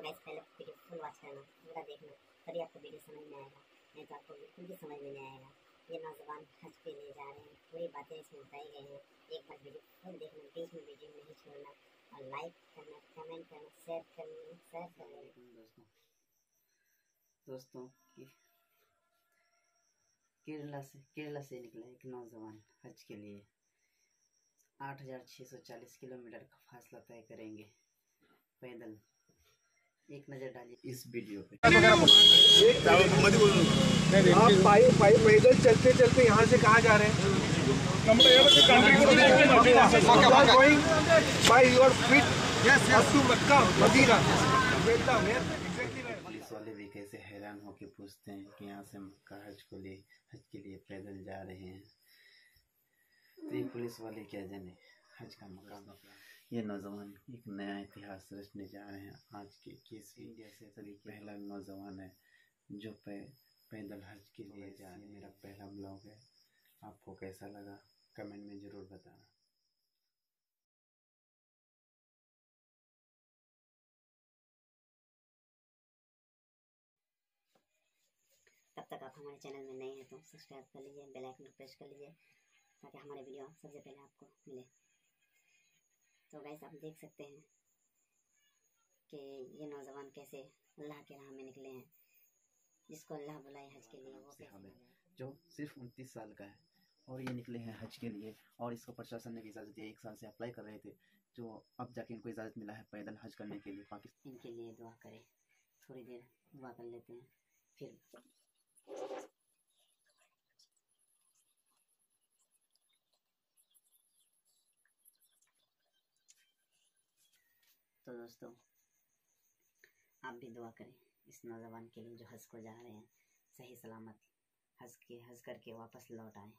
तो गाइस पहले video full watch करना पूरा देखना तभी आपको वीडियो समझ में आएगा नहीं तो आपको बिल्कुल भी समझ में नहीं आएगा ये नौजवान हज पे ले जा रहे हैं पूरी बातें इसमें बताई गई हैं एक बार वीडियो फुल देखना बीच में वीडियो नहीं छोड़ना और लाइक करना कमेंट करना शेयर करना शेयर करना दोस्तों दोस्तों केरला से केरला से निकला एक नौजवान हज के लिए। आठ हज़ार छः सौ चालीस किलोमीटर का फासला तय करेंगे। पैदल एक नज़र डालिए। इस वीडियो पे। आप पैदल चलते चलते यहाँ से कहाँ जा रहे हैं. पुलिस वाले भी कैसे हैरान होकर पूछते हैं कि यहाँ से मक्का हज को लिए हज के लिए पैदल जा रहे हैं। तो ये पुलिस वाले क्या जाने? हज का मकाम ये नौजवान एक नया इतिहास रचने जा रहे हैं। आज के केस इंडिया से सभी पहला नौजवान है जो पै, पैदल हज के लिए जा रहे हैं। मेरा पहला ब्लॉग है। आपको कैसा लगा? कमेंट में ज़रूर बताना। तब तक आप हमारे चैनल में नए हैं तो सब्सक्राइब कर लीजिए बेल आइकन को प्रेस कर लीजिए ताकि हमारे वीडियो सबसे पहले आपको मिले। तो गैस आप देख सकते हैं कि ये नौजवान कैसे अल्लाह के राह में निकले हैं। जिसको अल्लाह बुलाए हज के लिए वो। जो सिर्फ़ उनतीस साल का है और ये निकले हैं हज के लिए और इसको प्रशासन ने भी इजाज़त दी एक साल से अप्लाई कर रहे थे जो अब जाके इनको इजाज़त मिला है पैदल हज करने के लिए पाकिस्तान। इनके लिए दुआ करें थोड़ी देर दुआ कर लेते हैं फिर तो दोस्तों, आप भी दुआ करें, इस नौजवान के लिए जो हज को जा रहे हैं, सही सलामत हज के हज करके वापस लौट आए।